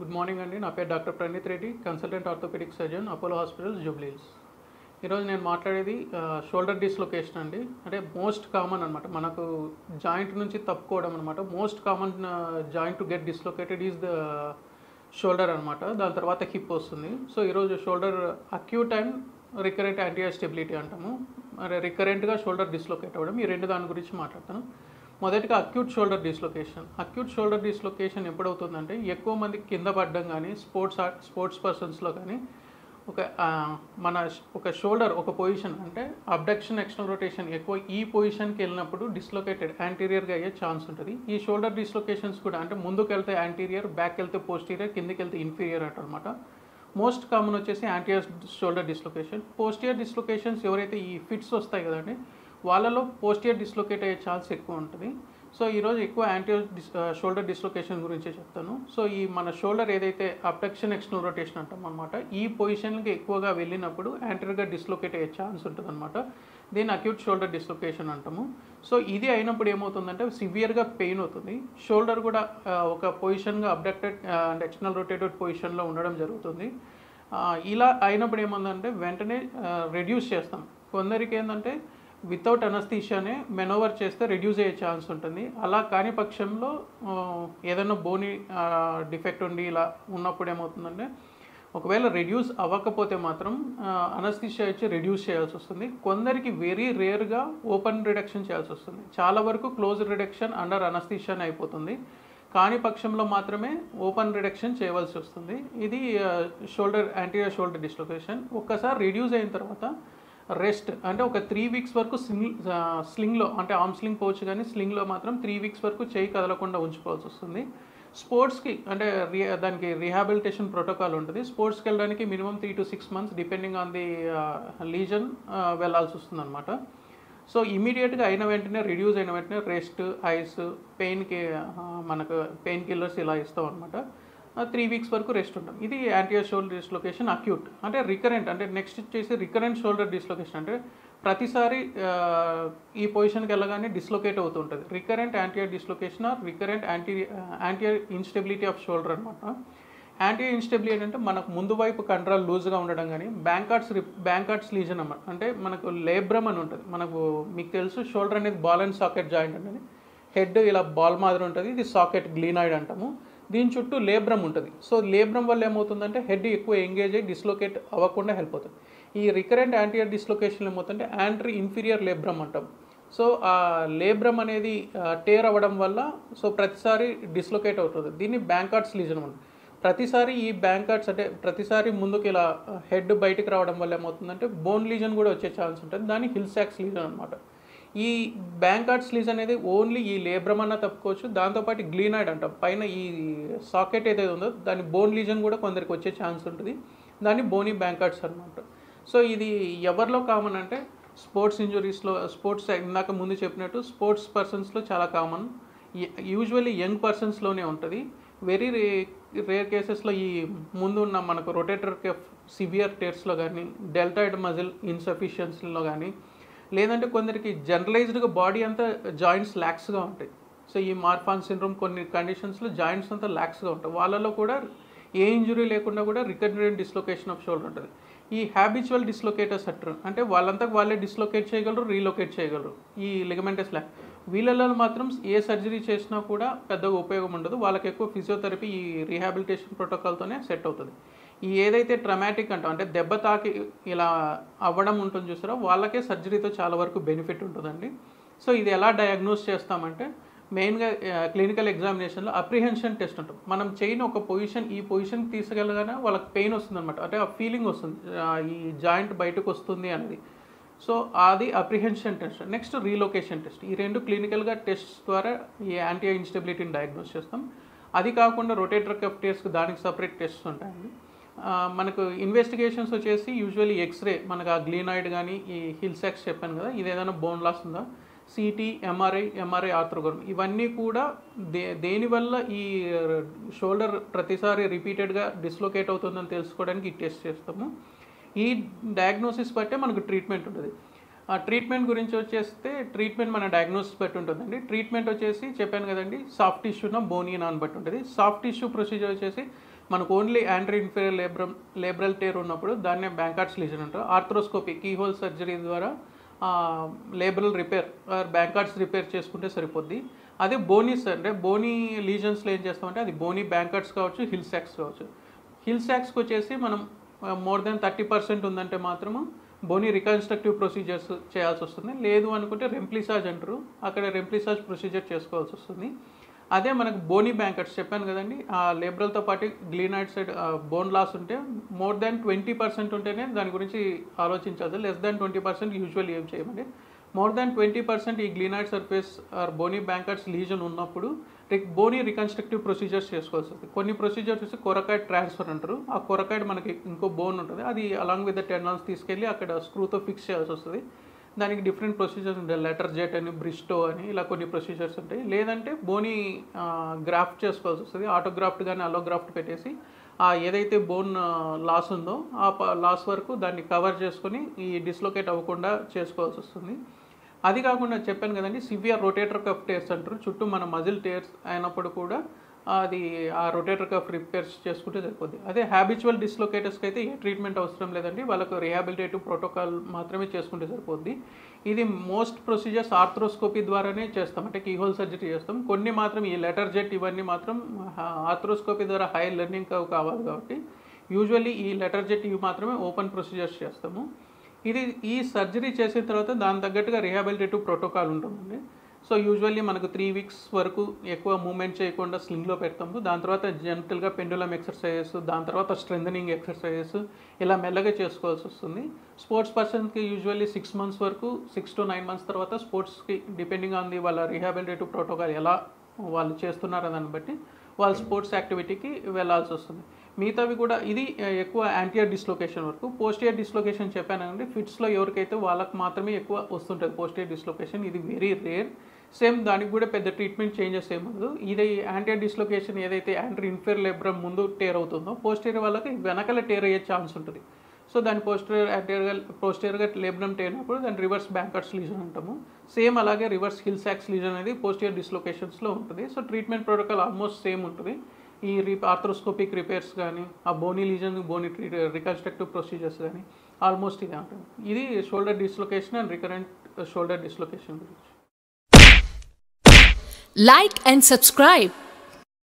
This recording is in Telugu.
గుడ్ మార్నింగ్ అండి. నా పేరు doctor Praneeth Reddy consultant orthopaedic surgeon Apollo hospital Jubilee Hills ఈరోజు నేను మాట్లాడేది షోల్డర్ డిస్లొకేషన్ అండి. అంటే మోస్ట్ కామన్ అనమాట మనకు జాయింట్ నుంచి తప్పుకోవడం అనమాట most common joint to get dislocated is the shoulder అనమాట దాని తర్వాత హిప్ వస్తుంది. సో ఈరోజు shoulder acute and recurrent anterior stability అంటాము. మరి రికరెంట్గా షోల్డర్ డిస్లొకేట్ అవ్వడం. ఈ రెండు దాని గురించి మాట్లాడతాను. మొదటిగా acute shoulder dislocation acute shoulder dislocation ఎప్పుడవుతుందంటే ఎక్కువ మంది కింద పడడం కానీ స్పోర్ట్స్ ఆర్ట్ స్పోర్ట్స్ పర్సన్స్లో కానీ ఒక మన ఒక షోల్డర్ ఒక పొజిషన్ అంటే అబ్డక్షన్ ఎక్స్టర్నల్ రొటేషన్ ఎక్కువ ఈ పొజిషన్కి వెళ్ళినప్పుడు డిస్లొకేటెడ్ యాంటీరియర్గా అయ్యే ఛాన్స్ ఉంటుంది. ఈ షోల్డర్ డిస్లొకేషన్స్ కూడా అంటే ముందుకు వెళ్తే యాంటీరియర్ బ్యాక్ వెళ్తే పోస్టీరియర్ కిందకి వెళ్తే ఇన్ఫీరియర్ అనమాట మోస్ట్ కామన్ వచ్చేసి anterior shoulder dislocation posterior dislocations ఎవరైతే ఈ ఫిట్స్ వస్తాయి కదండి వాళ్ళలో పోస్టియర్ డిస్లొకేట్ అయ్యే ఛాన్స్ ఎక్కువ ఉంటుంది. సో ఈరోజు ఎక్కువ యాంటీరియర్ డిస్ షోల్డర్ డిస్లొకేషన్ గురించే చెప్తాను. సో ఈ మన షోల్డర్ ఏదైతే అబ్డక్షన్ ఎక్స్టర్నల్ రొటేషన్ అంటాం అనమాట ఈ పొజిషన్కి ఎక్కువగా వెళ్ళినప్పుడు యాంటీరియర్గా డిస్లొకేట్ అయ్యే ఛాన్స్ ఉంటుంది అనమాట దీన్ని అక్యూట్ షోల్డర్ డిస్లొకేషన్ అంటాము. సో ఇది అయినప్పుడు ఏమవుతుందంటే సివియర్గా పెయిన్ అవుతుంది. షోల్డర్ కూడా ఒక పొజిషన్గా అబ్డక్టెడ్ అండ్ ఎక్స్టర్నల్ రొటేటెడ్ పొజిషన్లో ఉండడం జరుగుతుంది. ఇలా అయినప్పుడు ఏముందంటే వెంటనే రెడ్యూస్ చేస్తాం. కొందరికి ఏంటంటే వితౌట్ అనస్థీషియానే మెనోవర్ చేస్తే రెడ్యూస్ అయ్యే ఛాన్స్ ఉంటుంది. అలా కాని పక్షంలో ఏదైనా బోని డిఫెక్ట్ ఉండి ఇలా ఉన్నప్పుడు ఏమవుతుందంటే ఒకవేళ రెడ్యూస్ అవ్వకపోతే మాత్రం అనస్థిషియా ఇచ్చి రెడ్యూస్ చేయాల్సి వస్తుంది. కొందరికి వెరీ రేర్గా ఓపెన్ రిడక్షన్ చేయాల్సి వస్తుంది. చాలా వరకు క్లోజ్ రిడక్షన్ అండర్ అనస్థిషియానే అయిపోతుంది. కాని పక్షంలో మాత్రమే ఓపెన్ రిడక్షన్ చేయవలసి వస్తుంది. ఇది షోల్డర్ యాంటీరియర్ షోల్డర్ డిస్లొకేషన్ ఒక్కసారి రెడ్యూస్ అయిన తర్వాత రెస్ట్ అంటే ఒక త్రీ వీక్స్ వరకు స్లింగ్ స్లింగ్లో అంటే ఆర్మ్ స్లింగ్ పోవచ్చు కానీ స్లింగ్లో మాత్రం త్రీ వీక్స్ వరకు చేయి కదలకుండా ఉంచుకోవాల్సి వస్తుంది. స్పోర్ట్స్కి అంటే రి దానికి రీహాబిలిటేషన్ ప్రోటోకాల్ ఉంటుంది. స్పోర్ట్స్కి వెళ్ళడానికి minimum three to six months depending on the lesion వెళ్ళాల్సి వస్తుంది అనమాట సో ఇమీడియట్గా అయిన వెంటనే రిడ్యూస్ అయిన వెంటనే రెస్ట్ ఐస్ పెయిన్కి మనకు పెయిన్ కిల్లర్స్ ఇలా ఇస్తాం అనమాట త్రీ వీక్స్ వరకు రెస్ట్ ఉంటాం. ఇది యాంటీఆర్ షోల్డర్ డిస్లొకేషన్ అక్యూట్ అంటే రికరెంట్ అంటే నెక్స్ట్ వచ్చేసి రికరెంట్ షోల్డర్ డిస్లొకేషన్ అంటే ప్రతిసారి ఈ పొజిషన్కి వెళ్ళగానే డిస్లొకేట్ అవుతూ ఉంటుంది. Recurrent anterior dislocation or recurrent anti anterior instability of shoulder అనమాట యాంటీ ఇన్స్టెబిలిటీ అంటే మనకు ముందు వైపు కండరాలు లూజ్గా ఉండడం కానీ బ్యాంకార్డ్స్ బ్యాంకార్ట్స్ లీజన్ అన్నమాట. అంటే మనకు లేబ్రమ్ అని ఉంటుంది. మనకు మీకు తెలుసు షోల్డర్ అనేది బాల్ అండ్ సాకెట్ జాయింట్ అనేది హెడ్ ఇలా బాల్ మాదిరి ఉంటుంది. ఇది సాకెట్ గ్లీనాయిడ్ అంటాము. దీని చుట్టూ లేబ్రమ్ ఉంటుంది. సో లేబ్రమ్ వల్ల ఏమవుతుందంటే హెడ్ ఎక్కువ ఎంగేజ్ అయ్యి డిస్లోకేట్ అవ్వకుండా హెల్ప్ అవుతుంది. ఈ రికరెంట్ యాంటీఆర్ డిస్లొకేషన్ ఏమవుతుందంటే యాంట్రీ ఇన్ఫీరియర్ లేబ్రమ్ అంటాం. సో ఆ లేబ్రమ్ అనేది టేర్ అవ్వడం వల్ల సో ప్రతిసారి డిస్లోకేట్ అవుతుంది. దీన్ని బ్యాంకార్ట్స్ లీజన్ అంటాం. ప్రతిసారి ఈ బ్యాంకార్ట్స్ అంటే ప్రతిసారి ముందుకు ఇలా హెడ్ బయటికి రావడం వల్ల ఏమవుతుందంటే బోన్ లీజన్ కూడా వచ్చే ఛాన్స్ ఉంటుంది. దాన్ని హిల్ శాక్స్ లీజన్ అనమాట ఈ బ్యాంకార్డ్స్ స్లీజ్ అనేది ఓన్లీ ఈ లేబ్రమ్ అన్న తప్పుకోవచ్చు. దాంతోపాటు గ్లీనాయిడ్ అంటాం. పైన ఈ సాకెట్ ఏదైతే ఉందో దాని బోన్ లీజన్ కూడా కొందరికి వచ్చే ఛాన్స్ ఉంటుంది. దాన్ని బోనీ బ్యాంకార్డ్స్ అనమాట సో ఇది ఎవరిలో కామన్ అంటే స్పోర్ట్స్ ఇంజురీస్లో స్పోర్ట్స్ ఇందాక ముందు చెప్పినట్టు స్పోర్ట్స్ పర్సన్స్లో చాలా కామన్ యూజువల్లీ యంగ్ పర్సన్స్లోనే ఉంటుంది. వెరీ రే రేర్ కేసెస్లో ఈ ముందు ఉన్న మనకు రొటేటర్ సివియర్ టేర్స్లో కానీ డెల్టాయిడ్ మజిల్ ఇన్సఫిషియన్సీలో కానీ లేదంటే కొందరికి జనరలైజ్డ్గా బాడీ అంతా జాయింట్స్ ల్యాక్స్గా ఉంటాయి. సో ఈ మార్ఫాన్ సిండ్రోమ్ కొన్ని కండిషన్స్లో జాయింట్స్ అంతా ల్యాక్స్గా ఉంటాయి. వాళ్ళలో కూడా ఏ ఇంజురీ లేకుండా కూడా రికరెంట్ డిస్లొకేషన్ ఆఫ్ షోల్డర్ ఉంటుంది. ఈ హ్యాబిచువల్ డిస్లొకేటర్స్ అంటారు. అంటే వాళ్ళంతా వాళ్ళే డిస్లొకేట్ చేయగలరు రీలొకేట్ చేయగలరు. ఈ లిగమెంటస్ ల్యాక్ వీళ్ళలో మాత్రం ఏ సర్జరీ చేసినా కూడా పెద్దగా ఉపయోగం ఉండదు. వాళ్ళకి ఎక్కువ ఫిజియోథెరపీ ఈ రీహాబిలిటేషన్ ప్రోటోకాల్తోనే సెట్ అవుతుంది. ఈ ఏదైతే ట్రమాటిక్ అంటాం అంటే దెబ్బ తాకి ఇలా అవ్వడం ఉంటుంది చూసారో వాళ్ళకే సర్జరీతో చాలా వరకు బెనిఫిట్ ఉంటుందండి. సో ఇది ఎలా డయాగ్నోస్ చేస్తామంటే మెయిన్గా క్లినికల్ ఎగ్జామినేషన్లో అప్రిహెన్షన్ టెస్ట్ ఉంటుంది. మనం చైన్ ఒక పొజిషన్ ఈ పొజిషన్కి తీసుకెళ్ళగానే వాళ్ళకి పెయిన్ వస్తుందన్నమాట. అంటే ఆ ఫీలింగ్ వస్తుంది ఈ జాయింట్ బయటకు వస్తుంది అనేది. సో అది apprehension test next relocation test ఈ రెండు క్లినికల్గా టెస్ట్ ద్వారా ఈ యాంటీ ఇన్స్టెబిలిటీని డయాగ్నోస్ చేస్తాం. అది కాకుండా రొటేటర్ కఫ్ టెస్ట్ దానికి సపరేట్ టెస్ట్స్ ఉంటాయండి. మనకు ఇన్వెస్టిగేషన్స్ వచ్చేసి యూజువల్లీ ఎక్స్రే మనకు ఆ గ్లీనాయిడ్ కానీ ఈ హిల్సెక్స్ చెప్పాను కదా ఇది ఏదైనా బోన్ లాస్ ఉందా? సిటీ ఎంఆర్ఐ ఎంఆర్ఐ ఆర్థ్రోగ్రామ్ ఇవన్నీ కూడా దే దేనివల్ల ఈ షోల్డర్ ప్రతిసారి రిపీటెడ్గా డిస్లొకేట్ అవుతుందని తెలుసుకోవడానికి ఈ టెస్ట్ చేస్తాము. ఈ డయాగ్నోసిస్ బట్టే మనకు ట్రీట్మెంట్ ఉంటుంది. ఆ ట్రీట్మెంట్ గురించి వచ్చేస్తే ట్రీట్మెంట్ మన డయాగ్నోసిస్ బట్టి ఉంటుందండి. ట్రీట్మెంట్ వచ్చేసి చెప్పాను కదండి సాఫ్ట్ టిష్యూన బోనియన్ అని బట్టి ఉంటుంది. సాఫ్ట్ టిష్యూ ప్రొసీజర్ వచ్చేసి మనకు only anterior inferior labrum labral tear ఉన్నప్పుడు దాన్నే బ్యాంకార్ట్స్ లీజన్ అంటారు. ఆర్థ్రోస్కోపీ కీహోల్ సర్జరీ ద్వారా లేబరల్ రిపేర్ బ్యాంకార్ట్స్ రిపేర్ చేసుకుంటే సరిపోద్ది. అదే బోనీస్ అంటే బోనీ లీజన్స్లో ఏం చేస్తామంటే అది బోనీ బ్యాంకార్డ్స్ కావచ్చు హిల్ సాక్స్ కావచ్చు. హిల్ సాక్స్కి వచ్చేసి మనం మోర్ దెన్ థర్టీ పర్సెంట్ ఉందంటే మాత్రము బోనీ రికన్స్ట్రక్టివ్ ప్రొసీజర్స్ చేయాల్సి వస్తుంది లేదు అనుకుంటే రెంప్లిసాజ్ అంటారు. అక్కడ రెంప్లిసాజ్ ప్రొసీజర్ చేసుకోవాల్సి వస్తుంది అదే మనకు బోనీ బ్యాంకర్స్ చెప్పాను కదండి. ఆ లేబరల్తో పాటు గ్లీనాయిడ్ సైడ్ బోన్ లాస్ ఉంటే మోర్ దాన్ ట్వంటీ పర్సెంట్ ఉంటేనే దాని గురించి ఆలోచించాలి less than twenty percent usually ఏం చేయమండి. మోర్ దాన్ ట్వంటీ పర్సెంట్ ఈ glenoid surface or bony Bankart's lesion ఉన్నప్పుడు లైక్ బోనీ రికన్స్ట్రక్టివ్ ప్రొసీజర్స్ చేసుకోవాల్సి వస్తుంది. కొన్ని ప్రొసీజర్స్ వచ్చి కొరకాయిడ్ ట్రాన్స్ఫర్ అంటారు. ఆ కొరకాయిడ్ మనకి ఇంకో బోన్ ఉంటుంది. అది అలాంగ్ విత్ ద టెండాన్స్ తీసుకెళ్ళి అక్కడ స్క్రూతో ఫిక్స్ చేయాల్సి వస్తుంది. దానికి డిఫరెంట్ ప్రొసీజర్స్ ఉంటాయి. లెటర్ జెట్ అని బ్రిస్టో అని ఇలా కొన్ని ప్రొసీజర్స్ ఉంటాయి. లేదంటే బోనీ గ్రాఫ్ట్ చేసుకోవాల్సి వస్తుంది. ఆటోగ్రాఫ్ట్ కానీ అలోగ్రాఫ్ట్ పెట్టేసి ఆ ఏదైతే బోన్ లాస్ ఉందో ఆ లాస్ వరకు దాన్ని కవర్ చేసుకొని ఈ డిస్లోకేట్ అవ్వకుండా చేసుకోవాల్సి వస్తుంది. అది కాకుండా చెప్పాను కదండి సివియర్ రొటేటర్ కఫ్ టేర్స్ అంటారు. చుట్టూ మన మజిల్ టేర్స్ అయినప్పుడు కూడా అది ఆ రొటేటర్ కఫ్ రిపేర్స్ చేసుకుంటే సరిపోద్ది. అదే హ్యాబిచువల్ డిస్లొకేటర్స్కి అయితే ఏ ట్రీట్మెంట్ అవసరం లేదండి. వాళ్ళకు రిహాబిలిటేటివ్ ప్రోటోకాల్ మాత్రమే చేసుకుంటే సరిపోద్ది. ఇది మోస్ట్ ప్రొసీజర్స్ ఆర్థ్రోస్కోపీ ద్వారానే చేస్తాం. అంటే కీహోల్ సర్జరీ చేస్తాం. కొన్ని మాత్రం ఈ లెటర్ జెట్ ఇవన్నీ మాత్రం ఆర్థ్రోస్కోపీ ద్వారా హై లెర్నింగ్ కావాలి కాబట్టి యూజువల్లీ ఈ లెటర్ జెట్ ఇవి మాత్రమే ఓపెన్ ప్రొసీజర్స్ చేస్తాము. ఇది ఈ సర్జరీ చేసిన తర్వాత దాని తగ్గట్టుగా రిహాబిలిటేటివ్ ప్రోటోకాల్ ఉంటుందండి. సో యూజువల్లీ మనకు త్రీ వీక్స్ వరకు ఎక్కువ మూమెంట్ చేయకుండా స్లింగ్లో పెడతాము. దాని తర్వాత జెంటల్గా పెండులం ఎక్సర్సైజెస్ దాని తర్వాత స్ట్రెంథనింగ్ ఎక్సర్సైజెస్ ఇలా మెల్లగా చేసుకోవాల్సి వస్తుంది. స్పోర్ట్స్ పర్సన్కి యూజువల్లీ సిక్స్ మంత్స్ వరకు సిక్స్ టు నైన్ మంత్స్ తర్వాత స్పోర్ట్స్కి డిపెండింగ్ ఆన్ ది వాళ్ళ రిహాబిలిటేటివ్ ప్రోటోకాల్ ఎలా వాళ్ళు చేస్తున్నారో దాన్ని బట్టి వాళ్ళు స్పోర్ట్స్ యాక్టివిటీకి వెళ్ళాల్సి వస్తుంది. మిగతావి కూడా ఇది ఎక్కువ యాంటీఆర్ డిస్లొకేషన్ వరకు. పోస్టియర్ డిస్లొకేషన్ చెప్పానండి. ఫిట్స్లో ఎవరికైతే వాళ్ళకి మాత్రమే ఎక్కువ వస్తుంటుంది పోస్టియర్ డిస్లొకేషన్ ఇది వెరీ రేర్ సేమ్ దానికి కూడా పెద్ద ట్రీట్మెంట్ చేంజెస్ ఏముండదు ఇది యాంటీఆర్ డిస్లొకేషన్ ఏదైతే యాంటీ ఇన్ఫేర్ లెబ్రమ్ ముందు టేర్ అవుతుందో పోస్టియర్ వాళ్ళకి వెనకల టేర్ అయ్యే ఛాన్స్ ఉంటుంది. సో దాని పోస్టర్ యాంటీరియర్గా పోస్టియర్గా లేబ్రమ్ అయినప్పుడు దాని రివర్స్ బ్యాంకర్స్ లీజన్ అంటాము. సేమ్ అలాగే రివర్స్ హిల్ సాక్స్ లీజన్ అనేది పోస్టియర్ డిస్లొకేషన్స్లో ఉంటుంది. So treatment protocol almost same ఉంటుంది. ఈ రీ ఆర్థ్రోస్కోపిక్ రిపేర్స్ కానీ ఆ bony lesion bony reconstructive procedures కానీ ఆల్మోస్ట్ ఇదే ఉంటుంది ఇది shoulder dislocation and recurrent shoulder dislocation గురించి. Like and subscribe